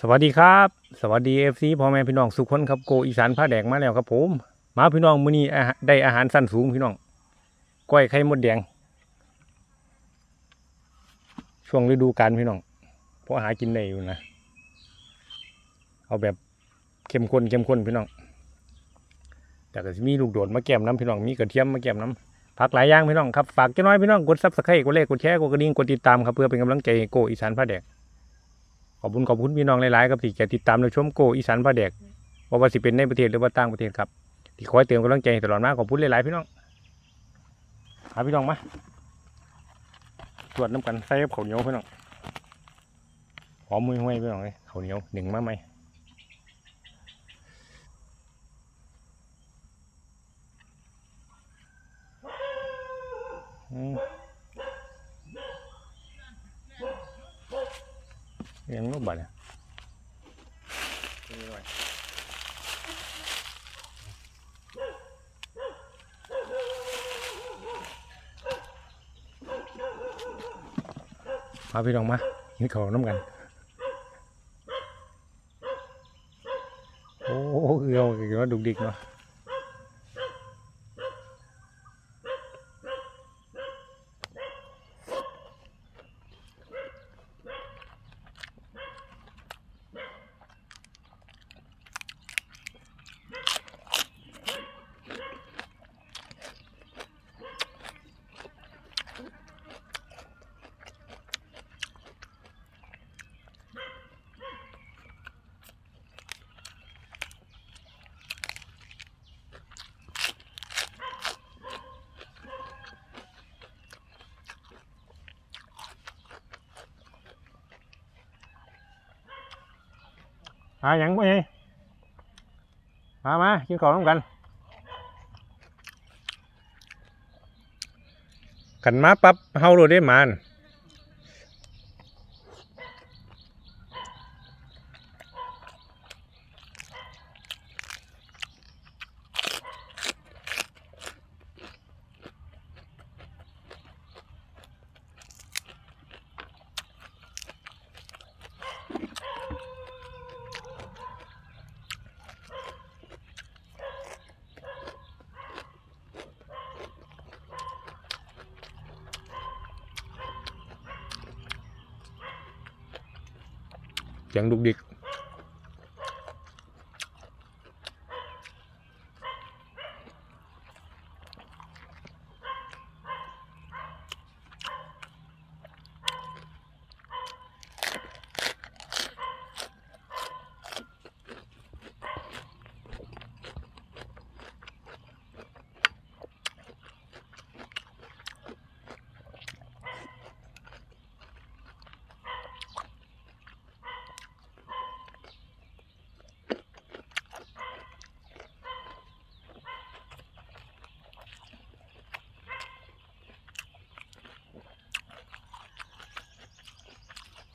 สวัสดีครับ สวัสดี FC พ่อแม่พี่น้องทุกคนครับโก้อีสานพาแดกมาแล้วครับผมมาพี่น้องมื้อนี้ได้อาหารชั้นสูงพี่น้องก้อยไข่มดแดง ช่วงฤดูกาลพี่น้องเพราะหากินได้อยู่นะเอาแบบเข้มข้นเข้มข้นพี่น้อง แต่ก็มีลูกโดดมาแกล้มนำพี่น้องมีกระเทียมมาแกล้มนำผักหลายอย่างพี่น้องครับฝากจักหน่อยพี่น้องกด subscribe กดไลค์กดแชร์กดกระดิ่งกดติดตามครับเพื่อเป็นกำลังใจโก้อีสานพาแดก ขอบคุณขอบคุณพี่น้องหลายๆครับที่จะติดตามและชมโกอีสานพระเด็กว่าว่าสิเป็นในประเทศหรือว่าต่างประเทศครับที่คอยเติมกำลังใจตลอดมาขอบคุณหลายๆพี่น้องหาพี่น้องมาตรวจน้ำกันใส่ข้าวเหนียวพี่น้องหอมมือห้วยพี่น้องเลยข้าวเหนียวหนึ่งมาไหมอืม ยังรูปบัตรเนี่ยนี่ไว้พาพี่น้อ หากินข้าวน้ำกันโอ้เอือกี่ว่าดุกดิกนายังบ่ไงมามากินข้าวน้ำกันกันมาปั๊บเฮาโรดได้มาน เสีย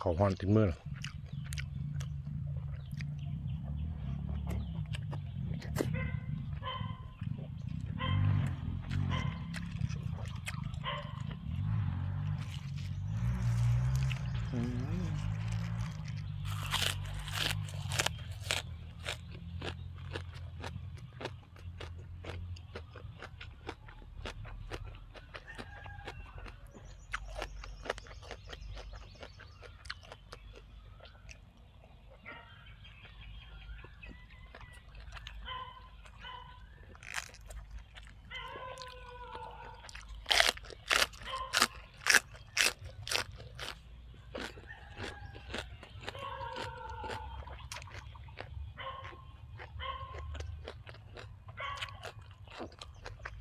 เขาวหอนติดมือแล้ว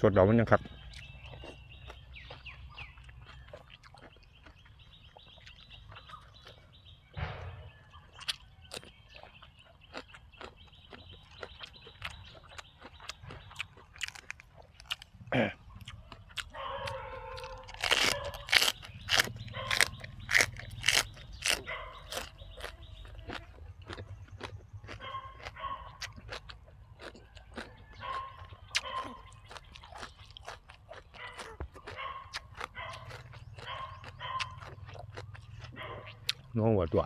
สดดอกมันยังขัดบ น้องหัวตัว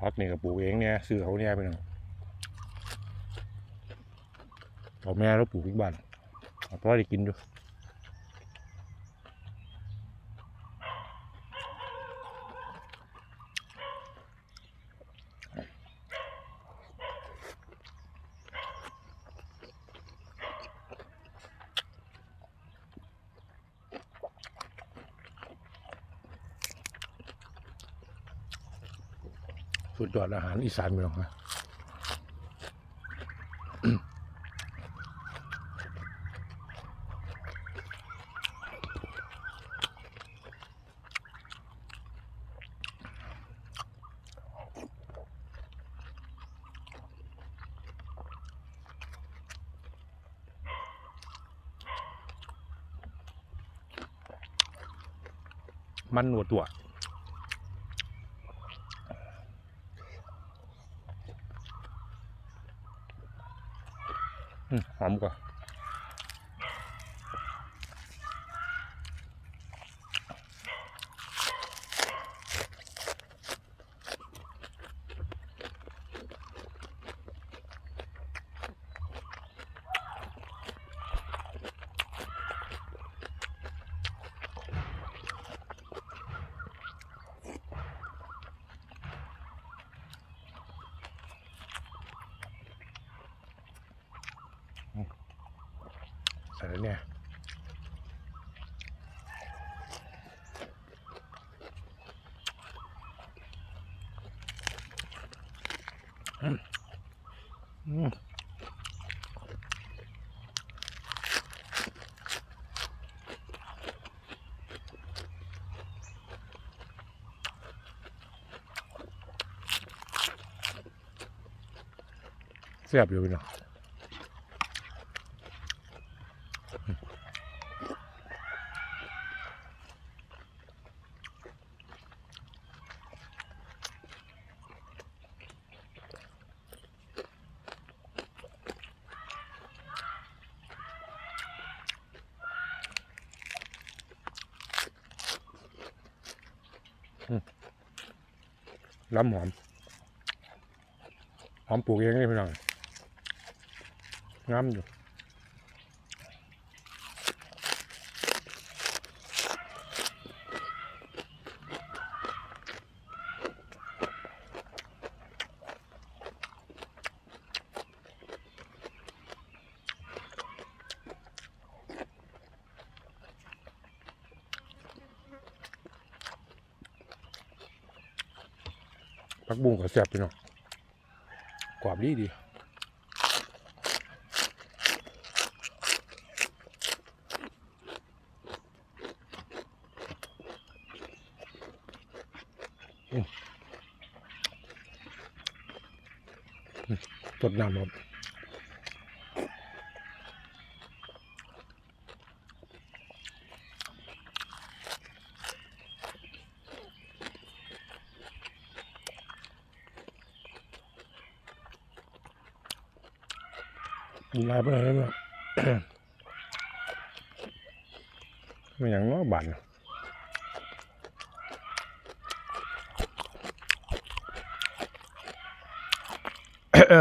พักนี่กับปลูกเองเนี่ยซื้อเขาเนี่ยไปหนึ่ง เอาแม่แล้วปลูกอีกบ้านเอาเพราะได้กินอยู่สุดยอดอาหารอีสานไปหรอกนะ มันหนวดตัวหอมกว่า แซ่บอยู่พี่เนาะ ล้ำหอม หอมปลูกเองนี่พี่น้องงามอยู่ ผักบุ้งก็แซ่บพี่น้องกรอบดีดีอืมอืมสดน้ำครับ ลายไปเลยนะมันอย่างน้อยบันอ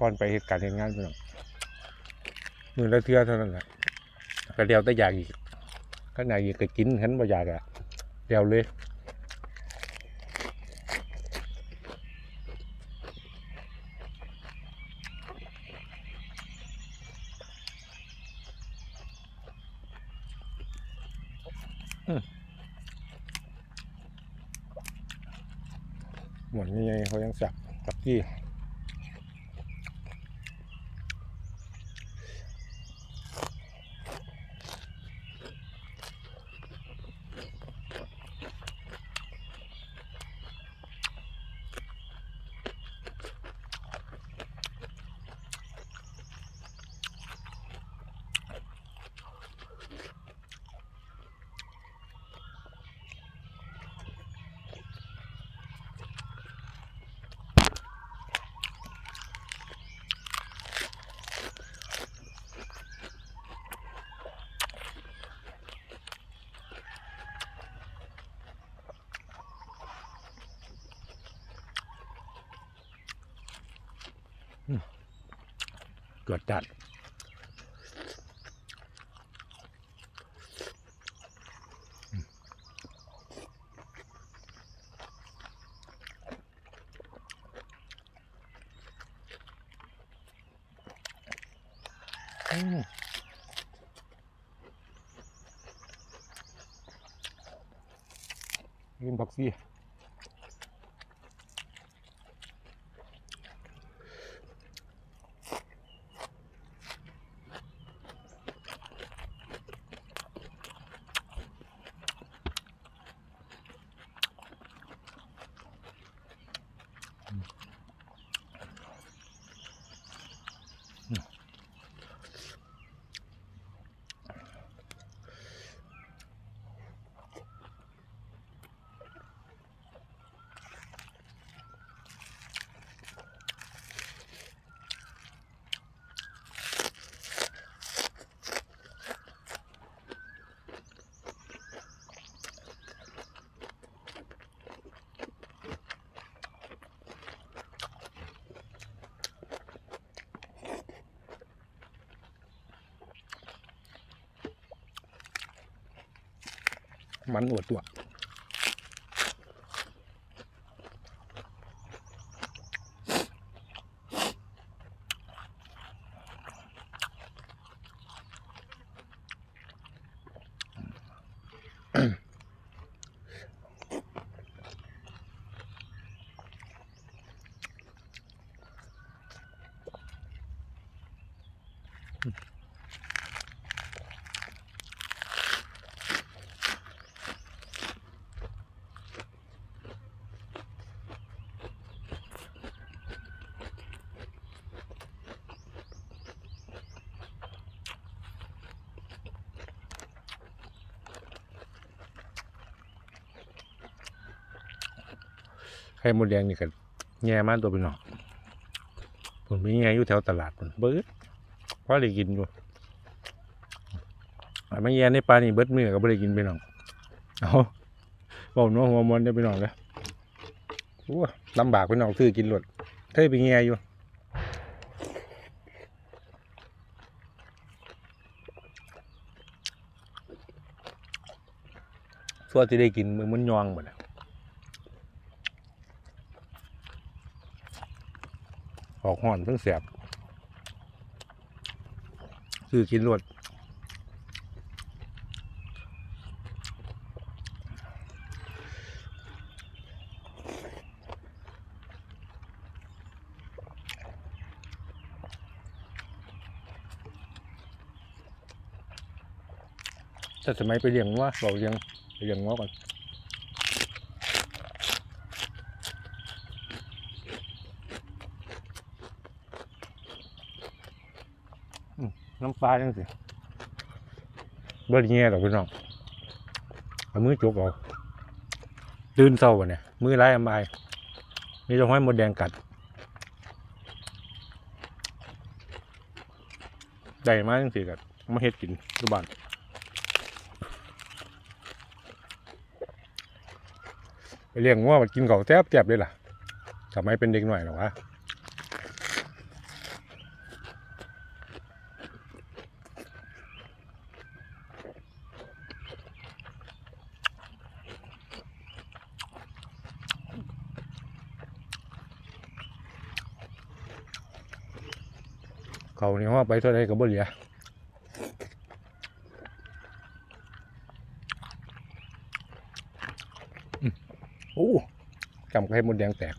ก่อน ไปเหตุการณ์เหตุงานพี่น้องมือละเทือเท่านั้นแหละก็เดียวแต่อยากอีกก็อยากอีกก็กินฉันบ่อยากอะเดียวเลยหมดนี่ไงเขายังสับสับที่ เกิดจัดกินผักซี่ มันอวดตัว ไข่มดแดงนี่ก็แง่มากตัวเป็นหนอกผมมีแง่อยู่แถวตลาดผมเบิดเพราะได้กินอยู่อันไม่แย่ในปลานี่เบิดมือก็ไม่ได้กินไปหนองเอาบอกน้องหัวมันได้ไปหนองเลยโอ้ลำบากไปหนองซื้อกินหลดเคยไปแง่อยู่ส่วนที่ได้กินมือมันยองหมดอะ ออกห่อนเพิ่งเสียบคือกินรวดแต่สมัยไปเลี้ยงว่าเราเลี้ยงไปเลี้ยงง้อก่อนน้ำ ปลาจังสิเบิดเงี้ยหรอกพี่น้องเอามือจกเอาตื่นเศร้าวะเนี่ยมือไร้อำบายมีจะห้อยหมดแดงกัด ได้มาจังสิกัดมาเฮ็ดกินทุกบ้านไปเลี้ยงงัวมันกินเขาแทบแทบเลยล่ะทำไมเป็นเด็กหน่อยหรอวะ นี่ห่อไปเท่าไรก็บ่เหลือโอ้จำไข่มดแดงแตก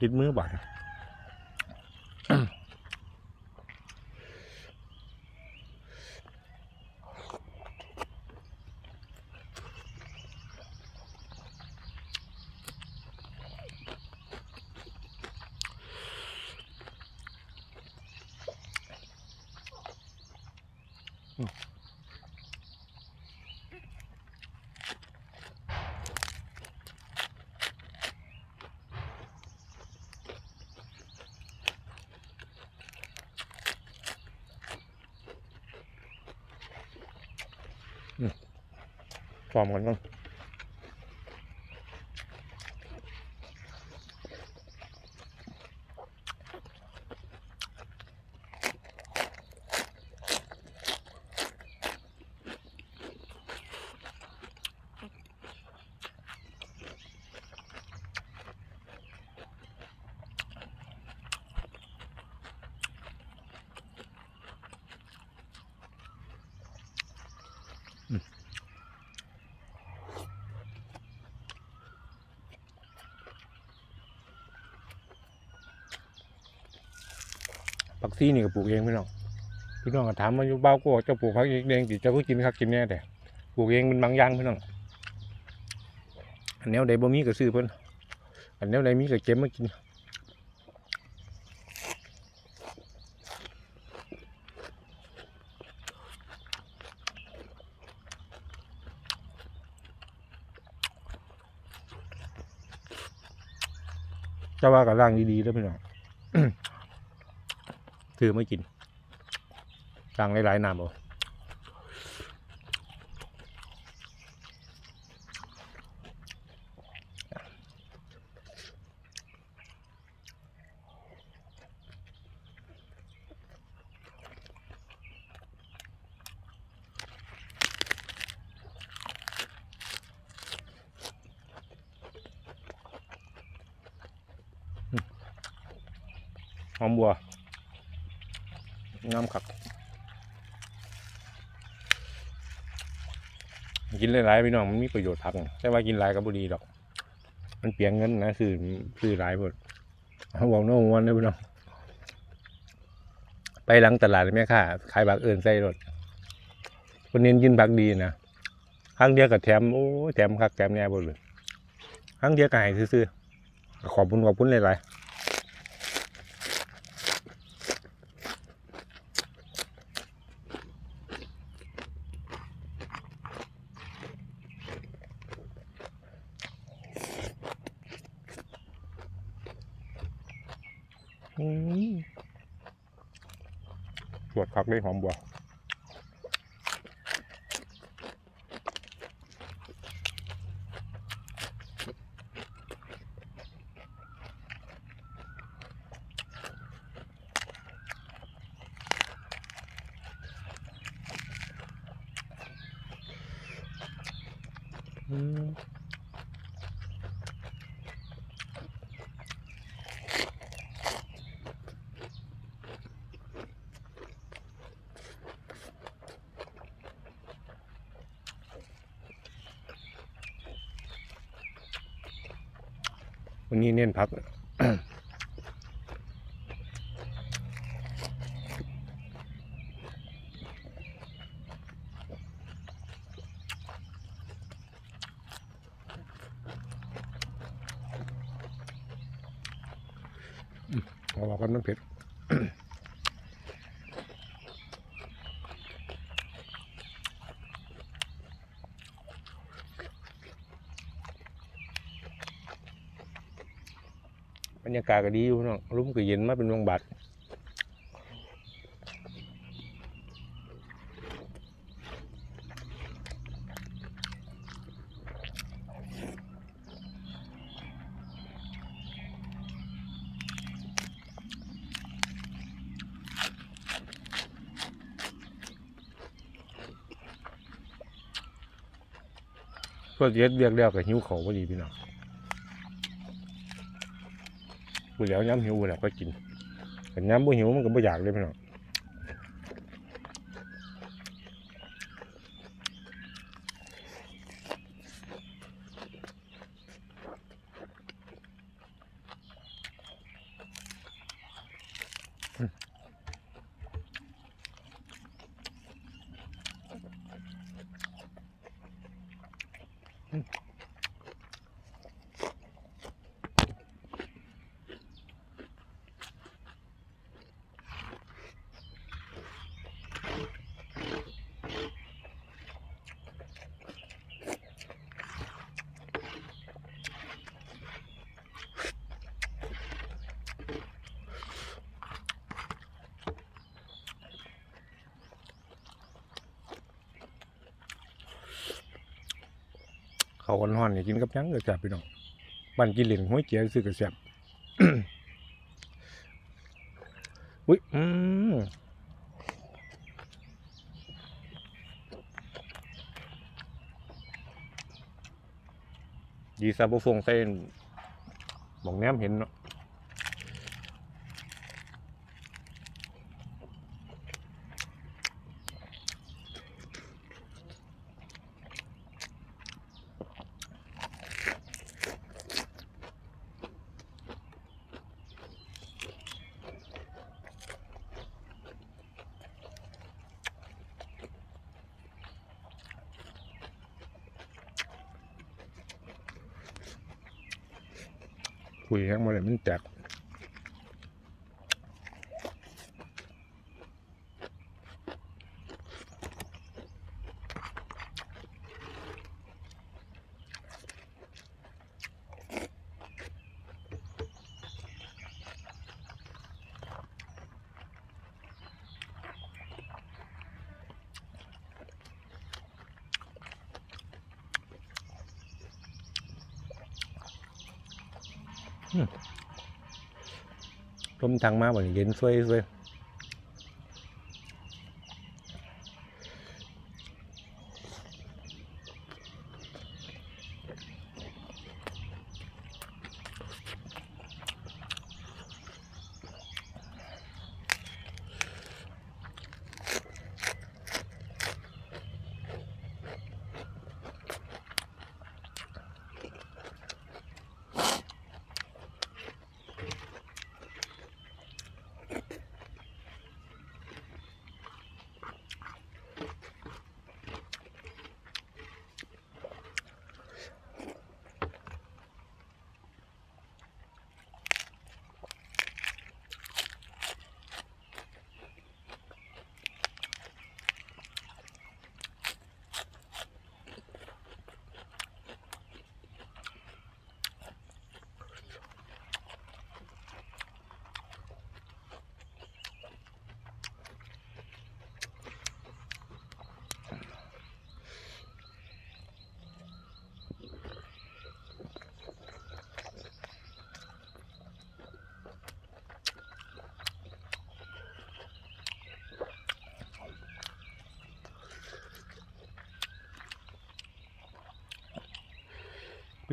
ติดมือบาด ฟอร์มกันก่อน ซี่นี่ก็ปลูกเองพี่น้องพี่น้องก็ถามมาอยู่บ้าก็เจะปลูกผักเองติเจ้าก็กินคักกินแน่แต่ปลูกเองเป็นบางอย่างพี่น้องอันแนวใดบ่มีก็ซื้อเพิ่นอันแนวใดมีก็เก็บมากินเจ้าว่ากับร่างดีๆแล้วพี่น้อง ถือไม่กินสั่งหลายๆน้ำเอาหอมบัว งามครับกินหลายๆพี่น้องมันมีประโยชน์พัก แต่ว่ากินหลายก็บ่ดีดอก มันเปลียงเงินนะคือคือหลายหมดเขาบอกโน้วันเลยพี่น้องไปหลังตลาดเลยแม่ค่ะขายบักเอิญใส่รถคนเน้นกินผักดีนะครั้งเดียวกับแถมโอ้แถมคักแถมแน่บ่เลยครั้งเดียวก็ให้ซื้อขอบคุณขอบคุณหลายๆ อืมสวดคักเลย หอมบัวอืม วันนี้เน้นพักพราะว่ากันน้ำเผ็ด รรยากาศก็ดีอยู่น้งลุ้มก็เย็นมาเป็นวงบัดก็เย็ดเรียกเรียกกับหิ้วเขาพอดีพี่น้อง กูแล้วย้ำหิวแล้วก็กินแต่ย้ำบ่หิวมันก็ไม่อยากเลยพี่น้อง เขาอ่อนๆนี่กินกับยังก็แซ่บพี่น้องบ้านกินเหล่นห้วยเจียซื้อก็แซ่บอุ้ยอืมดีซาบุฟงเส่หมอกแนมเห็นเนาะ มาเลยมันแตก ลมทางมาบ่นเย็นสวยสวย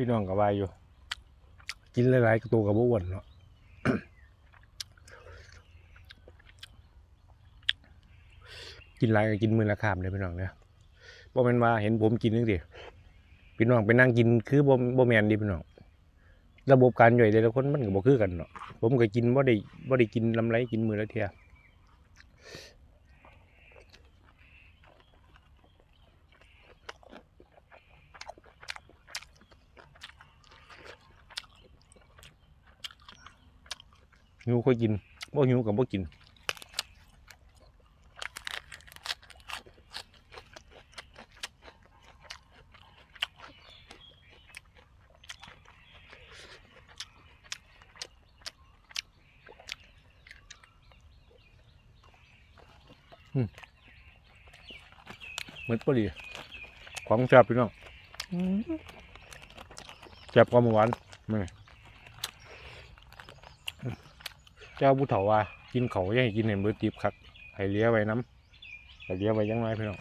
พี่น้องกับวายอยู่ กินหลายๆตัวกับบ่อ้วนเนาะกินหลายก็กินมือละคามเลยพี่น้องเนี่ยบ่แมนว่าเห็นผมกินนึงดิพี่น้องไปนั่งกินคือบ่บ่แมนดิพี่น้องระบบการย่อยแต่ละคนมันก็บ่คือกันเนาะผมก็กินบ่ได้บ่ได้กินลำไรกินมือละเทีย หิวค่อยกินบ่หิวก็บ่กินเหมือนพอดีของแซ่บพี่น้องแซ่บกว่าเมื่อวานไม่ เจ้าผู้เฒ่าว่า กินเขาอย่าให้กินในมือตีบคักให้เลี้ยไว้น้ำให้เลี้ยไว้ยังไงพี่น้อง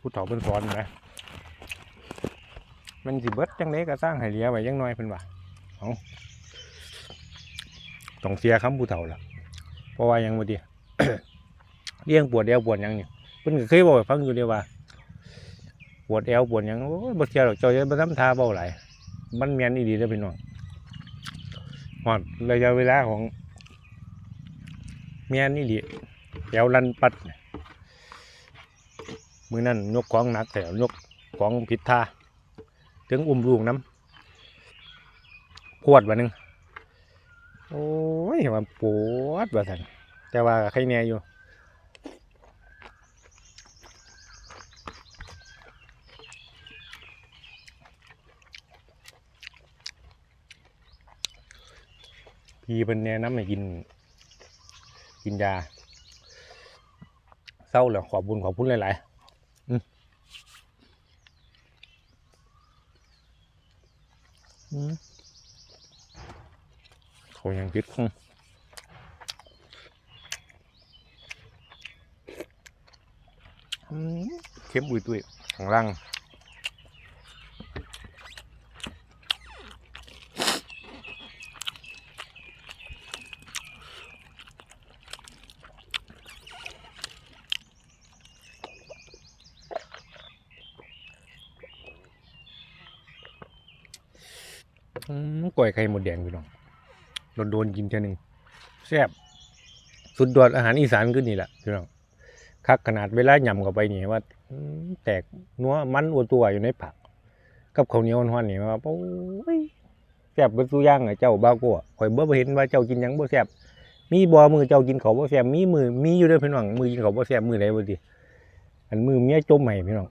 ผู้เฒ่าเป็นสอนนะมันสิเบิดจังไดก็สร้างให้เหลือไว้จังน้อยเพิ่นว่าเอาต้องเสียคำผู้เฒ่าล่ะ เพราะว่ายังบ่ดีเลี้ยงปวดเอวปวดยังนี่เพิ่นก็เคยบอกฟังอยู่เด้ว่าปวดเอวปวดยังโอ้ยบ่เสียหรอกเจ้าจะบ่ทำท่าเว้าหลมันแม่นอีหลีเด้อพี่น้อง อดระยะเวลาของแม่นอีหละแถวลันปัด มือนั่นยกของหนักแต่ยกของผิดท่าถึงอุ้มลูกน้ำปวดวันหนึ่งโอ้ยมันปวดว่าสันแต่ว่าใครแน่อยู่ พี่เป็นแนะนำให้กิน กินยาเศร้าแล้วขอบบุญขอบคุณหลายๆอืมเขายังคิดคงอืมเข้มอุ้ยตุ้ยข้างล่าง กล้วยไข่หมดแดงพี่น้องโดนโดนกินเท่านึงแซ่บสุดยอดอาหารอีสานก็นี่แหละพี่น้องคักขนาดเวลาหย่ำเข้าไปนี่ว่าแตกนัวมันอวตัวอยู่ในผัก กับข้าวเหนียวฮ้อนๆนี่ว่าโอ้ยแซ่บเบิดซุย่างไอะเจ้าบ้ากัวข่อยเบ่เห็นว่าเจ้ากินยังบ่แซ่บมีบ่มือเจ้ากินข้าบ่แซ่บมีมือมีอยู่ด้อพี่น้องมือกินข้าบ่แซ่บมือใดบ่ดีอันมือเมียจมให้พี่น้อง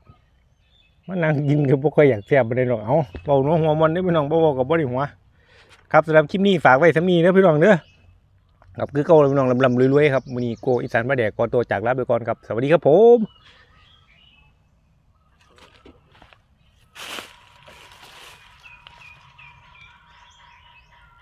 มานั่งกินก็บ่ค่อยอยากแซ่บปานใดหรอกเอาเบาหนาะหัวมันเด้พี่น้องบ่เบากับ่ได้หัวครับสำหรับคลิปนี้ฝากไว้สามีเด้อพี่น้องเด้อครับคือเก่าพี่น้องลำลำรวยๆครับมื้อนี้โกอีสานมาแดกก่อตัวจากลาไปก่อนครับสวัสดีครับผม